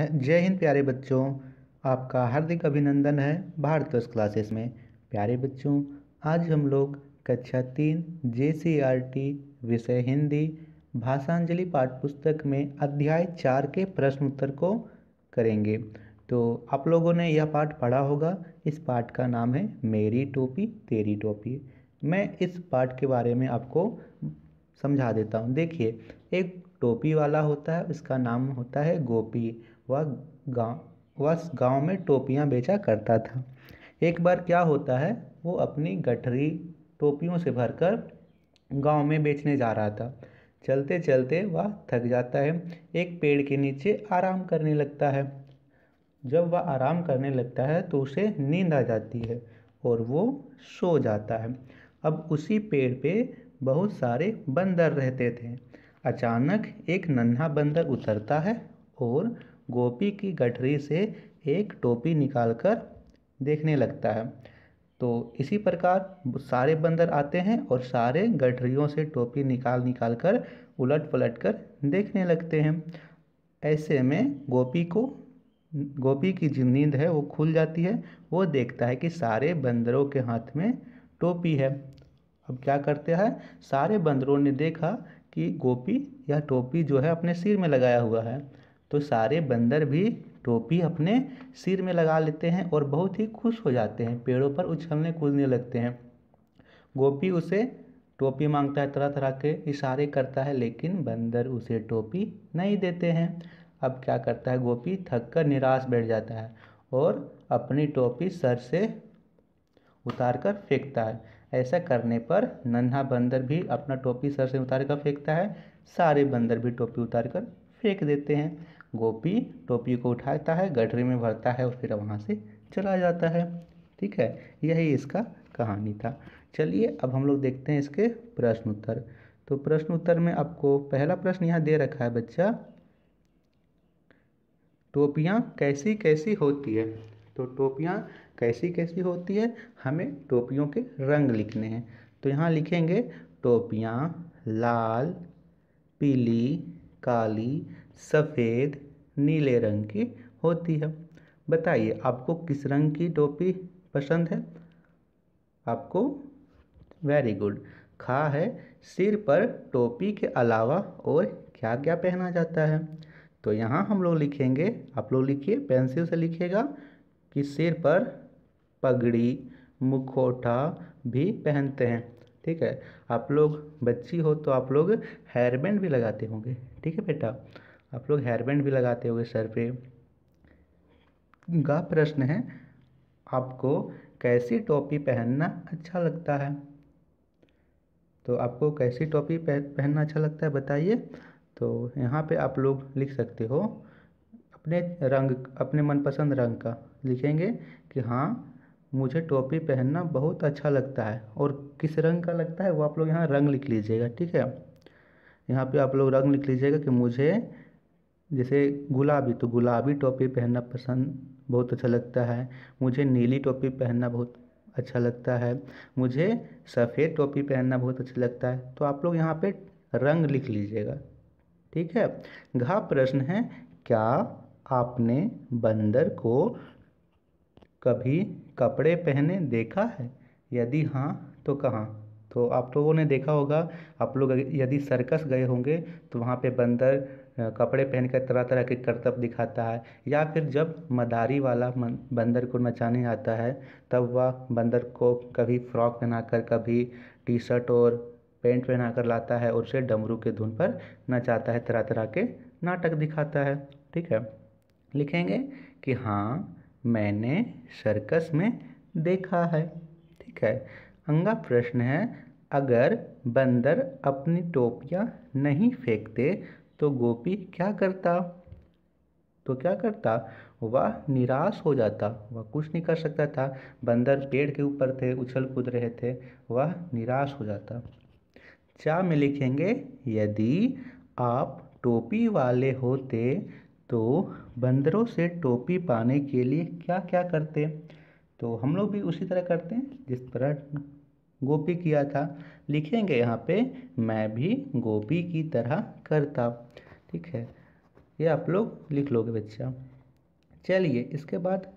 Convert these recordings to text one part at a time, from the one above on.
जय हिंद प्यारे बच्चों, आपका हार्दिक अभिनंदन है भारत क्लासेस में। प्यारे बच्चों, आज हम लोग कक्षा तीन जे टी विषय हिंदी भाषांजलि पाठ पुस्तक में अध्याय चार के प्रश्न उत्तर को करेंगे। तो आप लोगों ने यह पाठ पढ़ा होगा। इस पाठ का नाम है मेरी टोपी, तेरी टोपी। मैं इस पाठ के बारे में आपको समझा देता हूँ। देखिए, एक टोपी वाला होता है, उसका नाम होता है गोपी। वह गाँव वह गाँव में टोपियाँ बेचा करता था। एक बार क्या होता है, वो अपनी गठरी टोपियों से भरकर गाँव में बेचने जा रहा था। चलते चलते वह थक जाता है, एक पेड़ के नीचे आराम करने लगता है। जब वह आराम करने लगता है तो उसे नींद आ जाती है और वो सो जाता है। अब उसी पेड़ पे बहुत सारे बंदर रहते थे। अचानक एक नन्हा बंदर उतरता है और गोपी की गठरी से एक टोपी निकालकर देखने लगता है। तो इसी प्रकार सारे बंदर आते हैं और सारे गठरियों से टोपी निकाल निकाल कर उलट पलट कर देखने लगते हैं। ऐसे में गोपी को, गोपी की जो नींद है वो खुल जाती है। वो देखता है कि सारे बंदरों के हाथ में टोपी है। अब क्या करते हैं? सारे बंदरों ने देखा कि गोपी या टोपी जो है अपने सिर में लगाया हुआ है। तो सारे बंदर भी टोपी अपने सिर में लगा लेते हैं और बहुत ही खुश हो जाते हैं। पेड़ों पर उछलने कूदने लगते हैं। गोपी उसे टोपी माँगता है तरह तरह के इशारे करता है, लेकिन बंदर उसे टोपी नहीं देते हैं। अब क्या करता है गोपी? थक कर निराश बैठ जाता है और अपनी टोपी सर से उतार कर फेंकता है। ऐसा करने पर नन्हा बंदर भी अपना टोपी सर से उतार कर फेंकता है। सारे बंदर भी टोपी उतार कर फेंक देते हैं। गोपी टोपी को उठाता है, गठरी में भरता है और फिर वहाँ से चला जाता है। ठीक है? यही इसका कहानी था। चलिए अब हम लोग देखते हैं इसके प्रश्न उत्तर। तो प्रश्न उत्तर में आपको पहला प्रश्न यहाँ दे रखा है बच्चा। टोपियाँ कैसी कैसी होती है? तो टोपियाँ कैसी कैसी होती है? हमें टोपियों के रंग लिखने हैं। तो यहाँ लिखेंगे टोपियाँ लाल, पीली, काली सफ़ेद, नीले रंग की होती है। बताइए, आपको किस रंग की टोपी पसंद है? आपको वेरी गुड खा है, सिर पर टोपी के अलावा और क्या क्या पहना जाता है? तो यहाँ हम लोग लिखेंगे, आप लोग लिखिए, पेंसिल से लिखिएगा कि सिर पर पगड़ी, मुखौटा भी पहनते हैं। ठीक है, आप लोग बच्ची हो तो आप लोग हेयरबैंड भी लगाते होंगे। ठीक है बेटा? आप लोग हेयर बैंड भी लगाते होंगे सर पे। का प्रश्न है, आपको कैसी टोपी पहनना अच्छा लगता है? तो आपको कैसी टोपी पहनना अच्छा लगता है बताइए। तो यहाँ पे आप लोग लिख सकते हो, अपने रंग, अपने मनपसंद रंग का लिखेंगे कि हाँ मुझे टोपी पहनना बहुत अच्छा लगता है। और किस रंग का लगता है वो आप लोग यहाँ रंग लिख लीजिएगा, ठीक है? यहाँ पे आप लोग रंग लिख लीजिएगा कि मुझे जैसे गुलाबी तो गुलाबी टोपी पहनना पसंद बहुत अच्छा लगता है। मुझे नीली टोपी पहनना बहुत अच्छा लगता है। मुझे सफ़ेद टोपी पहनना बहुत अच्छा लगता है। तो आप लोग यहाँ पे रंग लिख लीजिएगा। ठीक है? घा प्रश्न है, क्या आपने बंदर को कभी कपड़े पहने देखा है? यदि हाँ तो कहाँ? तो आप लोगों ने देखा होगा। आप लोग यदि सर्कस गए होंगे तो वहाँ पे बंदर कपड़े पहन कर तरह तरह के करतब दिखाता है। या फिर जब मदारी वाला बंदर को नचाने आता है, तब वह बंदर को कभी फ्रॉक पहनाकर, कभी टी शर्ट और पेंट पहना कर लाता है और उसे डमरू के धुन पर नचाता है तरह तरह के नाटक दिखाता है। ठीक है? लिखेंगे कि हाँ मैंने सर्कस में देखा है। ठीक है? अंगा प्रश्न है, अगर बंदर अपनी टोपियाँ नहीं फेंकते तो गोपी क्या करता? तो क्या करता? वह निराश हो जाता। वह कुछ नहीं कर सकता था। बंदर पेड़ के ऊपर थे, उछल कूद रहे थे। वह निराश हो जाता। चा में लिखेंगे? यदि आप टोपी वाले होते तो बंदरों से टोपी पाने के लिए क्या क्या करते? तो हम लोग भी उसी तरह करते हैं, जिस तरह गोपी किया था। लिखेंगे यहाँ पे, मैं भी गोभी की तरह करता। ठीक है? ये आप लोग लिख लोगे बच्चा। चलिए, इसके बाद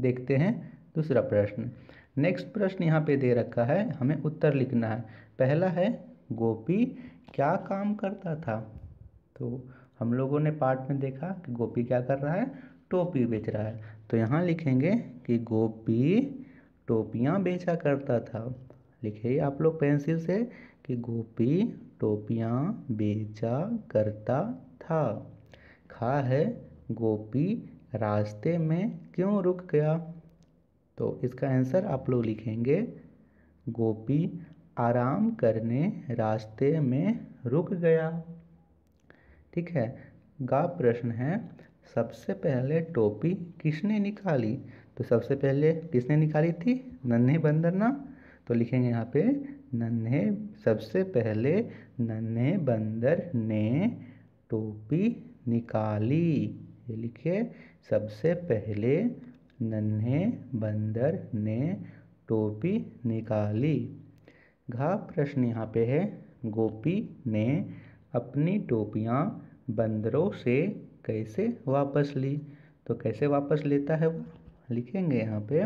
देखते हैं दूसरा प्रश्न। नेक्स्ट प्रश्न यहाँ पे दे रखा है, हमें उत्तर लिखना है। पहला है, गोपी क्या काम करता था? तो हम लोगों ने पार्ट में देखा कि गोपी क्या कर रहा है, टोपी बेच रहा है। तो यहाँ लिखेंगे कि गोपी टोपियाँ बेचा करता था। लिखिए आप लोग पेंसिल से कि गोपी टोपियाँ बेचा करता था। खा है गोपी, रास्ते में क्यों रुक गया? तो इसका आंसर आप लोग लिखेंगे, गोपी आराम करने रास्ते में रुक गया। ठीक है, गा प्रश्न है, सबसे पहले टोपी किसने निकाली? तो सबसे पहले किसने निकाली थी? नन्हे बंदर ना? तो लिखेंगे यहाँ पे, नन्हे सबसे पहले नन्हे बंदर ने टोपी निकाली। ये लिखिए, सबसे पहले नन्हे बंदर ने टोपी निकाली। घा प्रश्न यहाँ पे है, गोपी ने अपनी टोपियाँ बंदरों से कैसे वापस ली? तो कैसे वापस लेता है वो? लिखेंगे यहाँ पे,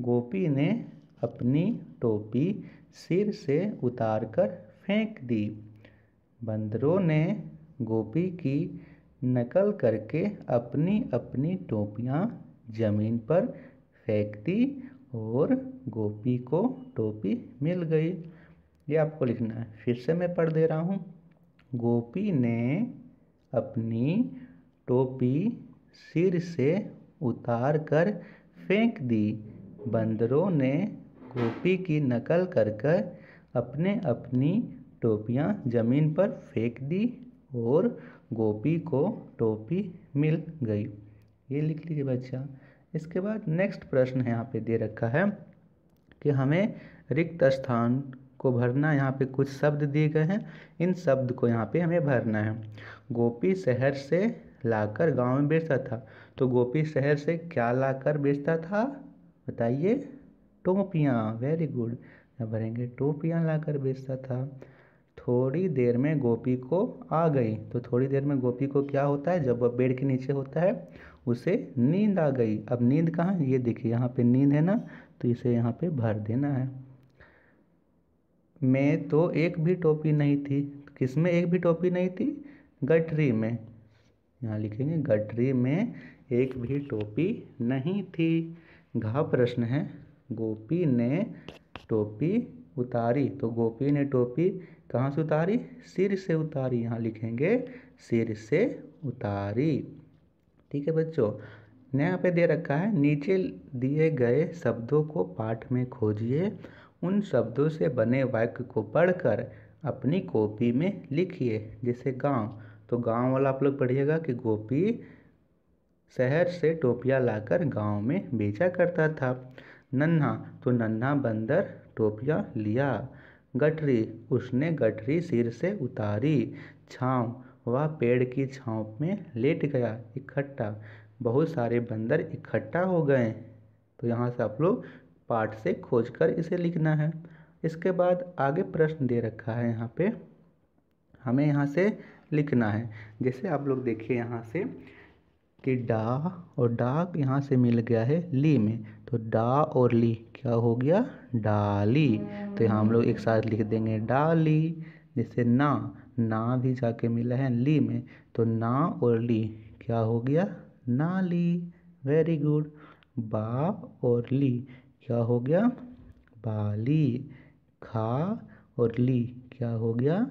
गोपी ने अपनी टोपी सिर से उतारकर फेंक दी। बंदरों ने गोपी की नकल करके अपनी अपनी टोपियाँ ज़मीन पर फेंक दी और गोपी को टोपी मिल गई। ये आपको लिखना है। फिर से मैं पढ़ दे रहा हूँ। गोपी ने अपनी टोपी सिर से उतार कर फेंक दी। बंदरों ने गोपी की नकल कर कर अपने अपनी टोपियाँ ज़मीन पर फेंक दी और गोपी को टोपी मिल गई। ये लिख लीजिए बच्चा। इसके बाद नेक्स्ट प्रश्न है यहाँ पे दे रखा है कि हमें रिक्त स्थान को भरना, यहाँ पे कुछ शब्द दिए गए हैं। इन शब्द को यहाँ पे हमें भरना है। गोपी शहर से लाकर गाँव में बेचता था। तो गोपी शहर से क्या लाकर बेचता था? बताइए। टोपियाँ वेरी गुड भरेंगे, टोपियाँ लाकर बेचता था। थोड़ी देर में गोपी को आ गई। तो थोड़ी देर में गोपी को क्या होता है? जब वह बेड के नीचे होता है, उसे नींद आ गई। अब नींद कहाँ? ये देखिए, यहाँ पे नींद है ना? तो इसे यहाँ पे भर देना है। मैं तो एक भी टोपी नहीं थी। किसमें एक भी टोपी नहीं थी? गठरी में। यहाँ लिखेंगे, गठरी में एक भी टोपी नहीं थी। घा प्रश्न है। गोपी ने टोपी उतारी। तो गोपी ने टोपी कहाँ से उतारी? सिर से उतारी। यहाँ लिखेंगे, सिर से उतारी। ठीक है बच्चों ने यहाँ पे दे रखा है, नीचे दिए गए शब्दों को पाठ में खोजिए। उन शब्दों से बने वाक्य को पढ़कर अपनी कॉपी में लिखिए, जैसे गाँव। तो गाँव वाला आप लोग पढ़िएगा कि गोपी शहर से टोपियाँ लाकर गाँव में बेचा करता था। नन्हा तो नन्हा बंदर टोपिया लिया। गठरी, उसने गठरी सिर से उतारी। छाँव, वह पेड़ की छाँव में लेट गया, इकट्ठा। बहुत सारे बंदर इकट्ठा हो गए। तो यहाँ से आप लोग पाठ से खोज कर इसे लिखना है। इसके बाद आगे प्रश्न दे रखा है यहाँ पे। हमें यहाँ से लिखना है। जैसे आप लोग देखिए यहाँ से कि डा और डा यहाँ से मिल गया है ली में। तो डा और ली क्या हो गया? डाली। तो यहाँ हम लोग एक साथ लिख देंगे डाली जैसे ना ना भी जाके मिला है ली में। तो ना और ली क्या हो गया? नाली। वेरी गुड बा और ली क्या हो गया? बाली। खा और ली क्या हो गया?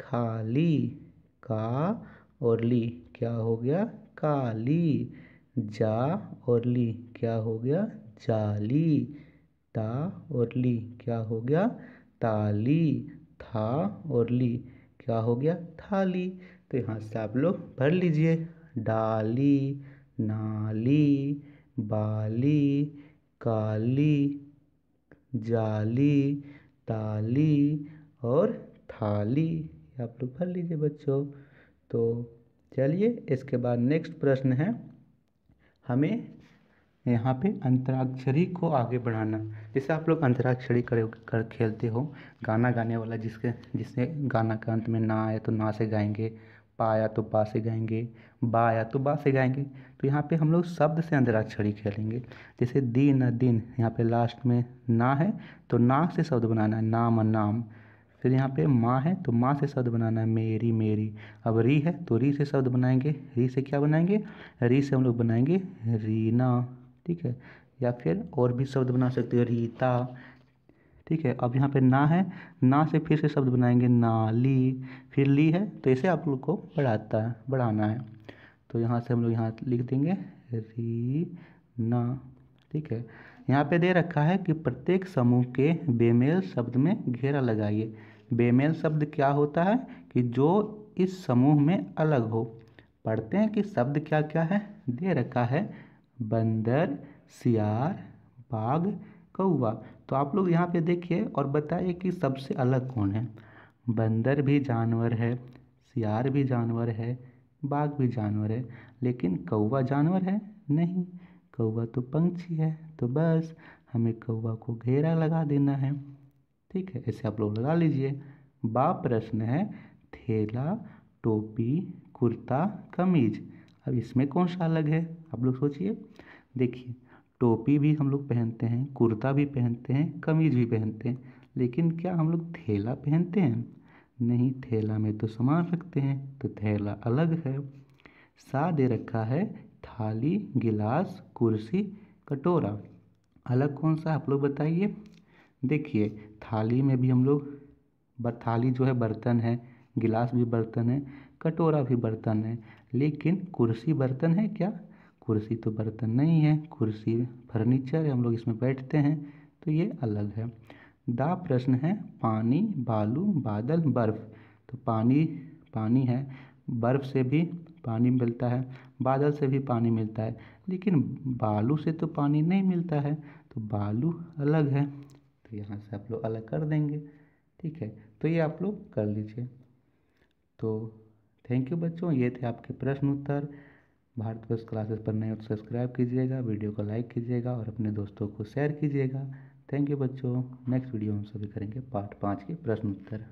खाली। का और ली क्या हो गया? काली। जा और ली, क्या हो गया? जाली। ता और ली, क्या हो गया? ताली। था और ली, क्या हो गया? थाली। तो यहाँ से आप लोग भर लीजिए। डाली, नाली, बाली, काली, जाली, ताली और थाली। आप लोग भर लीजिए बच्चों। तो चलिए इसके बाद नेक्स्ट प्रश्न है। हमें यहाँ पे अंतराक्षरी को आगे बढ़ाना। जैसे आप लोग अंतराक्षरी कर, कर खेलते हो गाना गाने वाला जिसके जिससे गाना के अंत में ना आए तो ना से गाएँगे पाया तो पा से गाएँगे बा आया तो बा से गाएँगे। तो यहाँ पे हम लोग शब्द से अंतराक्षरी खेलेंगे। जैसे दिन दिन यहाँ पे लास्ट में ना है तो ना से शब्द बनाना है नाम नाम। फिर यहाँ पे माँ है तो माँ से शब्द बनाना है मेरी मेरी। अब री है तो री से शब्द बनाएँगे। री से क्या बनाएँगे? री से हम लोग बनाएँगे रीना, ठीक है? या फिर और भी शब्द बना सकते हैं, रीता, ठीक है? अब यहाँ पे ना है, ना से फिर से शब्द बनाएँगे नाली। फिर ली है तो इसे आप लोग को बढ़ाता है, बढ़ाना है। तो यहाँ से हम लोग यहाँ लिख देंगे री ना ठीक है? यहाँ पे दे रखा है कि प्रत्येक समूह के बेमेल शब्द में घेरा लगाइए। बेमेल शब्द क्या होता है? कि जो इस समूह में अलग हो। पढ़ते हैं कि शब्द क्या क्या है? दे रखा है, बंदर, सियार, बाघ, कौवा। तो आप लोग यहाँ पे देखिए और बताइए कि सबसे अलग कौन है? बंदर भी जानवर है, सियार भी जानवर है, बाघ भी जानवर है। लेकिन कौवा जानवर है? नहीं। कौवा तो पंछी है तो बस हमें कौवा को घेरा लगा देना है। ठीक है ऐसे आप लोग लगा लीजिए। बा प्रश्न है, थैला, टोपी, कुर्ता, कमीज। अब इसमें कौन सा अलग है? आप लोग सोचिए। देखिए, टोपी भी हम लोग पहनते हैं, कुर्ता भी पहनते हैं, कमीज भी पहनते हैं। लेकिन क्या हम लोग थैला पहनते हैं? नहीं, थैला में तो सामान रखते हैं तो थैला अलग है। सा दे रखा है, थाली, गिलास, कुर्सी, कटोरा। अलग कौन सा आप लोग बताइए? देखिए, थाली में भी हम लोग थाली जो है बर्तन है, गिलास भी बर्तन है, कटोरा भी बर्तन है, लेकिन कुर्सी बर्तन है क्या? कुर्सी तो बर्तन नहीं है, कुर्सी फर्नीचर है, हम लोग इसमें बैठते हैं तो ये अलग है। दा प्रश्न है, पानी, बालू, बादल, बर्फ़ तो पानी पानी है, बर्फ़ से भी पानी मिलता है, बादल से भी पानी मिलता है, लेकिन बालू से तो पानी नहीं मिलता है तो बालू अलग है। तो यहाँ से आप लोग अलग कर देंगे। ठीक है तो ये आप लोग कर लीजिए। तो थैंक यू बच्चों, ये थे आपके प्रश्न उत्तर। भारत वर्ष क्लासेस पर नए तो सब्सक्राइब कीजिएगा वीडियो को लाइक कीजिएगा और अपने दोस्तों को शेयर कीजिएगा। थैंक यू बच्चों नेक्स्ट वीडियो हम सभी करेंगे पार्ट पाँच के प्रश्न उत्तर।